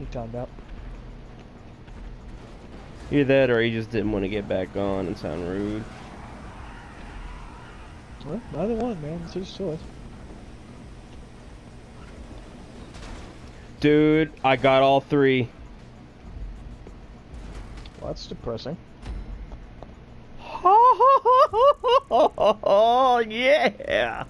He talking about? Either that or he just didn't want to get back on and sound rude. Well, neither one, man. It's his choice. Dude, I got all three. Well, that's depressing. Oh, yeah.